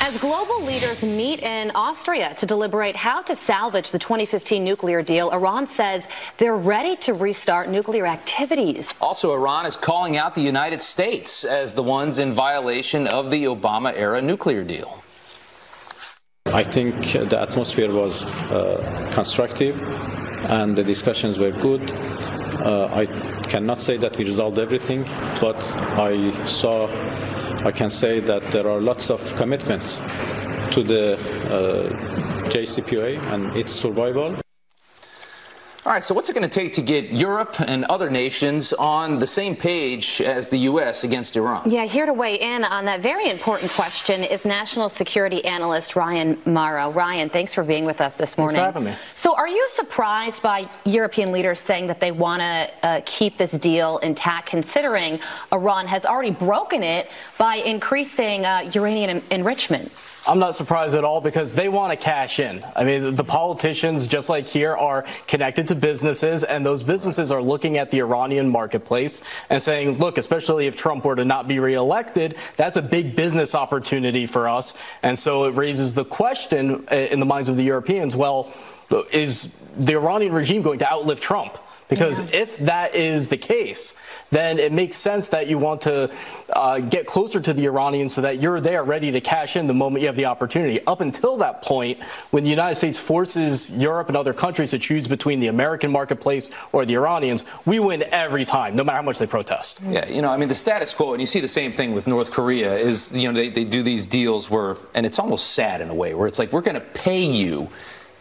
As global leaders meet in Austria to deliberate how to salvage the 2015 nuclear deal, Iran says they're ready to restart nuclear activities. Also, Iran is calling out the United States as the ones in violation of the Obama era nuclear deal. I think the atmosphere was uh, constructive and the discussions were good. Uh, I cannot say that we resolved everything, but I saw I can say that there are lots of commitments to the uh, JCPOA and its survival. All right, so what's it going to take to get Europe and other nations on the same page as the U.S. against Iran? Yeah, here to weigh in on that very important question is national security analyst Ryan Mauro. Ryan, thanks for being with us this morning. Thanks for having me. So, are you surprised by European leaders saying that they want to uh, keep this deal intact, considering Iran has already broken it by increasing uh, uranium enrichment? I'm not surprised at all because they want to cash in. I mean, the politicians, just like here, are connected to businesses, and those businesses are looking at the Iranian marketplace and saying, look, especially if Trump were to not be reelected, that's a big business opportunity for us. And so it raises the question uh, in the minds of the Europeans well, is the Iranian regime going to outlive Trump? Because yeah. if that is the case, then it makes sense that you want to uh, get closer to the Iranians so that you're there ready to cash in the moment you have the opportunity. Up until that point, when the United States forces Europe and other countries to choose between the American marketplace or the Iranians, we win every time, no matter how much they protest. Yeah, you know, I mean, the status quo, and you see the same thing with North Korea, is, you know, they, they do these deals where, and it's almost sad in a way, where it's like, we're going to pay you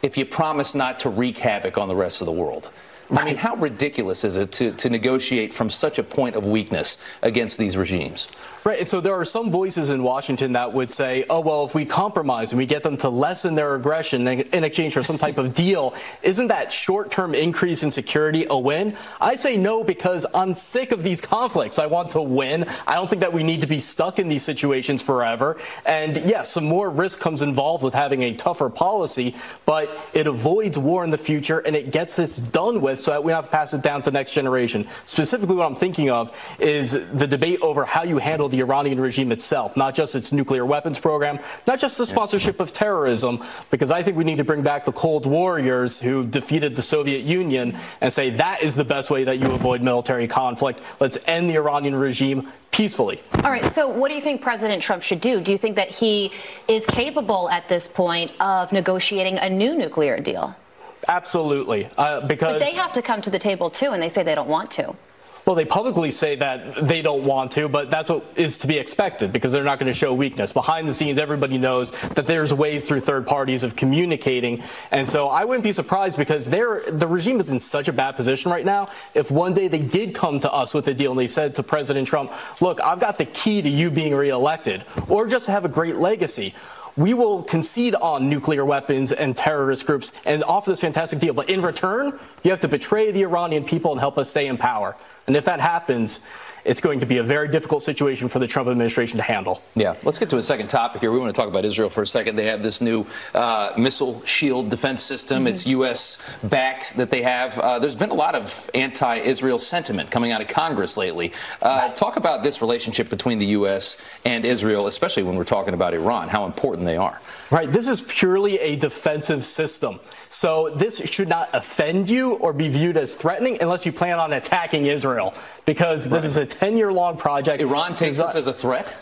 if you promise not to wreak havoc on the rest of the world. Right. I mean, how ridiculous is it to, to negotiate from such a point of weakness against these regimes? Right. So there are some voices in Washington that would say, oh, well, if we compromise and we get them to lessen their aggression in exchange for some type of deal, isn't that short term increase in security a win? I say no because I'm sick of these conflicts. I want to win. I don't think that we need to be stuck in these situations forever. And yes, some more risk comes involved with having a tougher policy, but it avoids war in the future and it gets this done with so that we don't have to pass it down to the next generation. Specifically, what I'm thinking of is the debate over how you handle the Iranian regime itself, not just its nuclear weapons program, not just the sponsorship of terrorism, because I think we need to bring back the Cold Warriors who defeated the Soviet Union and say that is the best way that you avoid military conflict. Let's end the Iranian regime peacefully. All right. So, what do you think President Trump should do? Do you think that he is capable at this point of negotiating a new nuclear deal? Absolutely, uh, because but they have to come to the table too, and they say they don't want to. Well, they publicly say that they don't want to, but that's what is to be expected because they're not going to show weakness. Behind the scenes, everybody knows that there's ways through third parties of communicating. And so I wouldn't be surprised because they're, the regime is in such a bad position right now. If one day they did come to us with a deal and they said to President Trump, look, I've got the key to you being reelected, or just to have a great legacy we will concede on nuclear weapons and terrorist groups and offer this fantastic deal. But in return, you have to betray the Iranian people and help us stay in power. And if that happens, it's going to be a very difficult situation for the Trump administration to handle. Yeah, let's get to a second topic here. We want to talk about Israel for a second. They have this new uh, missile shield defense system. Mm-hmm. It's U.S. backed that they have. Uh, there's been a lot of anti Israel sentiment coming out of Congress lately. Uh, talk about this relationship between the U.S. and Israel, especially when we're talking about Iran, how important they are. Right. This is purely a defensive system. So this should not offend you or be viewed as threatening unless you plan on attacking Israel, because this right. is a 10 year long project. Iran takes this as a threat?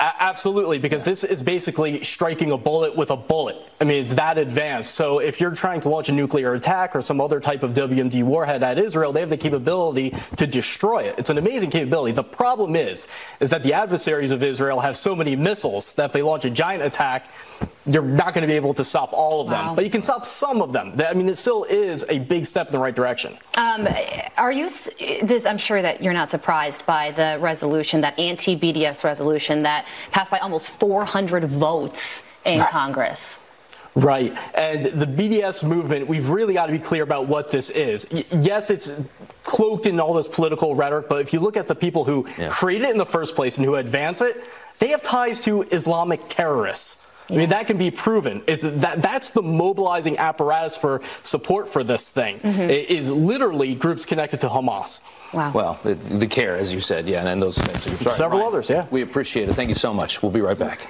absolutely, because yeah. this is basically striking a bullet with a bullet. I mean, it's that advanced. So if you're trying to launch a nuclear attack or some other type of WMD warhead at Israel, they have the capability to destroy it. It's an amazing capability. The problem is, is that the adversaries of Israel have so many missiles that if they launch a giant attack, you're not going to be able to stop all of them, wow. but you can stop some of them. I mean, it still is a big step in the right direction. Um, are you this? I'm sure that you're not surprised by the resolution, that anti-BDS resolution that passed by almost 400 votes in Congress. Right. And the BDS movement, we've really got to be clear about what this is. Y- yes, it's cloaked in all this political rhetoric, but if you look at the people who yeah. created it in the first place and who advance it, they have ties to Islamic terrorists. I mean, that can be proven. Is that that's the mobilizing apparatus for support for this thing? Mm-hmm. Is literally groups connected to Hamas. Wow. Well, the, the CAIR, as you said, yeah, and those groups. Several Ryan, others, yeah. We appreciate it. Thank you so much. We'll be right back.